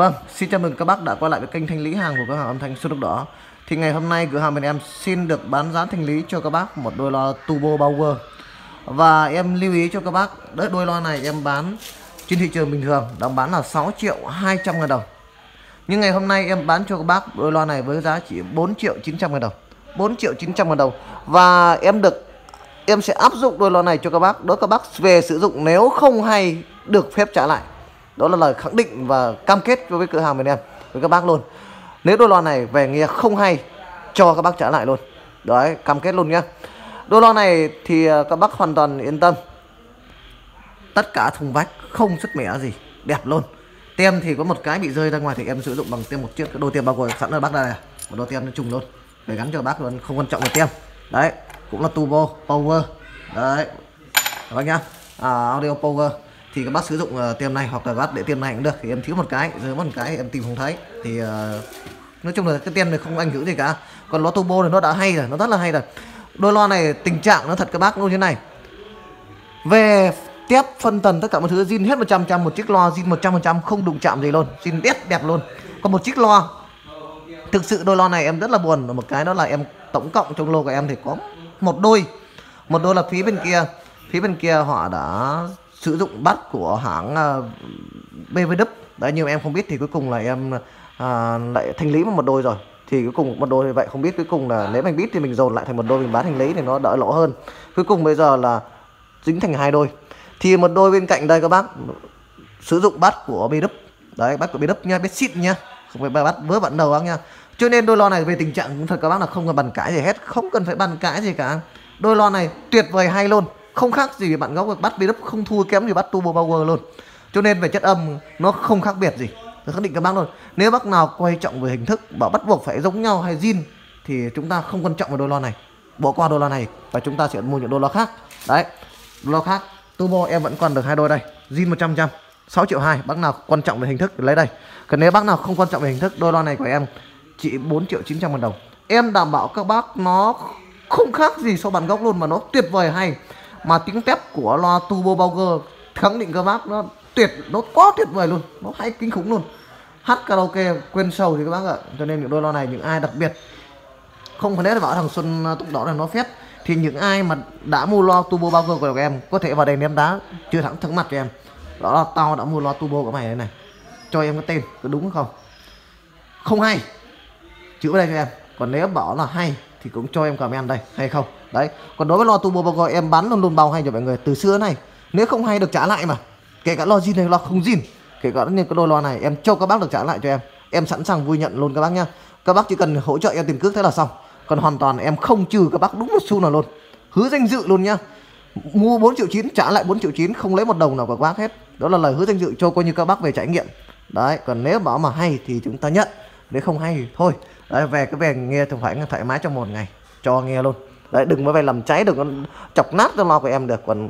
Vâng, xin chào mừng các bác đã quay lại với kênh thanh lý hàng của cửa hàng âm thanh số đỏ. Thì ngày hôm nay cửa hàng bên em xin được bán giá thanh lý cho các bác một đôi loa turbo power. Và em lưu ý cho các bác, đợi đôi loa này em bán trên thị trường bình thường đang bán là 6 triệu 200 ngàn đồng. Nhưng ngày hôm nay em bán cho các bác đôi loa này với giá chỉ 4 triệu 900 ngàn đồng. 4 triệu 900 ngàn đồng. Và em được em sẽ áp dụng đôi loa này cho các bác. Đó các bác về sử dụng nếu không hay được phép trả lại đó là lời khẳng định và cam kết với cửa hàng bên em với các bác luôn. Nếu đôi loa này về nghe không hay cho các bác trả lại luôn. Đấy cam kết luôn nhá. Đôi loa này thì à, các bác hoàn toàn yên tâm. Tất cả thùng vách không sức mẻ gì đẹp luôn. Tem thì có một cái bị rơi ra ngoài thì em sử dụng bằng tem một chiếc. Đôi tem bao gồm sẵn ở bác đây này. Một đôi tem nó trùng luôn. Để gắn cho bác luôn không quan trọng là tem. Đấy cũng là turbo power. Đấy các bác nhá. À, audio power thì các bác sử dụng ờ, uh, tem này hoặc là bác để tem này cũng được thì em thiếu một cái dưới một cái em tìm không thấy. Thì uh, nói chung là cái tem này không ảnh hưởng gì cả. Còn loa turbo thì nó đã hay rồi nó rất là hay rồi. Đôi loa này tình trạng nó thật các bác như thế này. Về tép phân tần tất cả mọi thứ zin hết 100 trăm một chiếc loa zin 100 trăm không đụng chạm gì luôn zin đẹp đẹp luôn. Còn một chiếc loa thực sự đôi loa này em rất là buồn. Một cái đó là em tổng cộng trong lô của em thì có một đôi. Một đôi là phía bên kia phía bên kia họ đã sử dụng bắt của hãng ờ, uh, BVW đấy nhưng mà em không biết thì cuối cùng là em à, lại thanh lý một đôi rồi. Thì cuối cùng một đôi như vậy không biết cuối cùng là nếu mình biết thì mình dồn lại thành một đôi mình bán thanh lý thì nó đỡ lỗ hơn. Cuối cùng bây giờ là dính thành hai đôi. Thì một đôi bên cạnh đây các bác sử dụng bắt của BW đấy bắt của BW nha biết xịn nha. Không phải bắt vớ bạn đầu bác nha. Cho nên đôi lo này về tình trạng cũng thật các bác là không cần bàn cãi gì hết không cần phải bàn cãi gì cả. Đôi lo này tuyệt vời hay luôn không khác gì bạn góc bắt BW không thua kém gì bắt Turbo Power luôn. Cho nên về chất âm nó không khác biệt gì. Tôi khẳng định các bác luôn. Nếu bác nào quay trọng về hình thức bảo bắt buộc phải giống nhau hay zin, thì chúng ta không quan trọng vào đôi lo này. Bỏ qua đôi lo này và chúng ta sẽ mua những đôi lo khác. Đấy đôi lo khác. Turbo em vẫn còn được hai đôi đây. Zin 100 trăm 6 triệu 2 bác nào quan trọng về hình thức lấy đây. Còn nếu bác nào không quan trọng về hình thức đôi lo này của em chỉ 4 triệu 900 ngàn đồng. Em đảm bảo các bác nó không khác gì so bản gốc luôn mà nó tuyệt vời hay mà tiếng tép của loa turbo Bauer khẳng định các bác nó tuyệt, nó quá tuyệt vời luôn. Nó hay kinh khủng luôn. Hát karaoke quên sầu thì các bác ạ. Cho nên những đôi loa này, những ai đặc biệt, không phải là bảo thằng Xuân à, túc đỏ là nó phép thì những ai mà đã mua loa turbo Bauer của em có thể vào đây ném đá chưa thẳng thẳng mặt cho em. Đó là tao đã mua loa turbo của mày đây này. Cho em cái tên, có đúng không? Không hay. Chữ đây cho em. Còn nếu bảo là hay thì cũng cho em comment đây, hay không? Đấy, còn đối với lo turbo bao em bán luôn luôn bao hay cho mọi người từ xưa này. Nếu không hay được trả lại mà. Kể cả lo zin hay lo không zin kể cả những cái đôi lo này, em cho các bác được trả lại cho em. Em sẵn sàng vui nhận luôn các bác nhá. Các bác chỉ cần hỗ trợ em tiền cước thế là xong. Còn hoàn toàn em không trừ các bác đúng một xu nào luôn. Hứa danh dự luôn nhá. Mua 4 triệu chín, trả lại 4 triệu chín, không lấy một đồng nào của các bác hết. Đó là lời hứa danh dự cho coi như các bác về trải nghiệm. Đấy, còn nếu bảo mà hay thì chúng ta nhận. Nếu không hay thì thôi. Đấy, về cái về nghe thì phải thoải mái trong một ngày. Cho nghe luôn đấy, đừng mới phải làm cháy, đừng có chọc nát cái loa của em được. Còn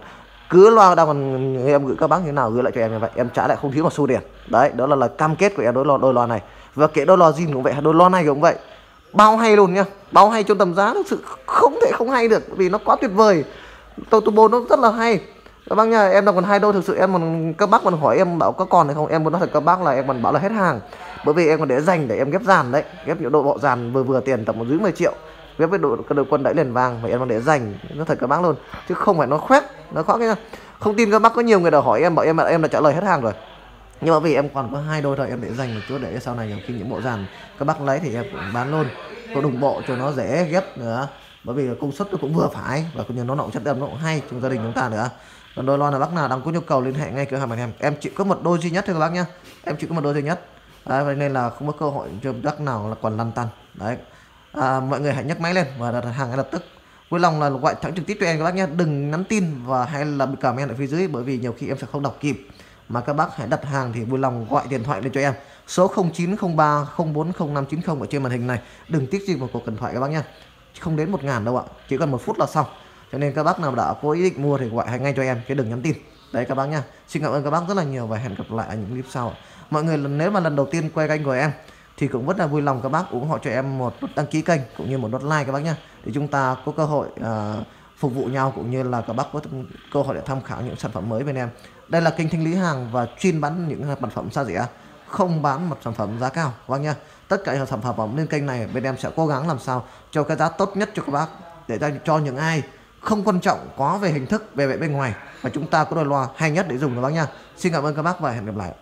cứ loa đang còn em gửi các bác như nào, gửi lại cho em như vậy, em trả lại không thiếu một xu tiền. Đấy, đó là lời cam kết của em đối lo, đôi loa này. Và kể đôi loa zin cũng vậy, đôi loa này cũng vậy. Bao hay luôn nhá, bao hay trong tầm giá thực sự không thể không hay được, vì nó quá tuyệt vời. Tô turbo nó rất là hay. Các bác nha em đang còn hai đôi, thực sự em còn, các bác còn hỏi em bảo có còn hay không? Em muốn nói thật, các bác là em còn bảo là hết hàng. Bởi vì em còn để dành để em ghép dàn đấy, ghép những độ bộ dàn vừa vừa tiền tầm một dưới 10 triệu ghép với đội đội quân đại liền vàng và em đang để dành nó thật các bác luôn. Chứ không phải nó khoét nó khó cái không tin các bác có nhiều người đã hỏi em bảo em là em đã trả lời hết hàng rồi. Nhưng mà vì em còn có hai đôi thôi em để dành một chút để sau này nhiều khi những bộ dàn các bác lấy thì em cũng bán luôn. Có đồng bộ cho nó dễ ghép nữa. Bởi vì công suất nó cũng vừa phải và cũng như nó nọng chất âm nó cũng hay trong gia đình chúng ta nữa. Còn đôi loa là bác nào đang có nhu cầu liên hệ ngay cửa hàng em. Em chỉ có một đôi duy nhất thôi các bác nhá. Em chỉ có một đôi duy nhất. Đấy, vậy nên là không có cơ hội cho bác nào là còn lăn tăn. Đấy à, mọi người hãy nhấc máy lên và đặt hàng ngay lập tức. Vui lòng là gọi thẳng trực tiếp cho em các bác nhé. Đừng nhắn tin và hay là bị comment ở phía dưới bởi vì nhiều khi em sẽ không đọc kịp. Mà các bác hãy đặt hàng thì vui lòng gọi điện thoại lên cho em. Số 0903 040590 ở trên màn hình này. Đừng tiếc gì một cuộc điện thoại các bác nhé. Không đến một ngàn đâu ạ. Chỉ cần một phút là xong. Cho nên các bác nào đã có ý định mua thì gọi ngay cho em chứ đừng nhắn tin. Đấy các bác nha xin cảm ơn các bác rất là nhiều và hẹn gặp lại ở những clip sau mọi người nếu mà lần đầu tiên quay kênh của em thì cũng rất là vui lòng các bác ủng hộ cho em một nút đăng ký kênh cũng như một nút like các bác nhé để chúng ta có cơ hội uh, phục vụ nhau cũng như là các bác có cơ hội để tham khảo những sản phẩm mới bên em. Đây là kênh thanh lý hàng và chuyên bán những sản phẩm xa rẻ không bán một sản phẩm giá cao các bác nhé tất cả những sản phẩm lên kênh này bên em sẽ cố gắng làm sao cho cái giá tốt nhất cho các bác để cho, cho những ai không quan trọng có về hình thức về vẻ bên ngoài. Và chúng ta có đôi loa hay nhất để dùng các bác nha xin cảm ơn các bác và hẹn gặp lại.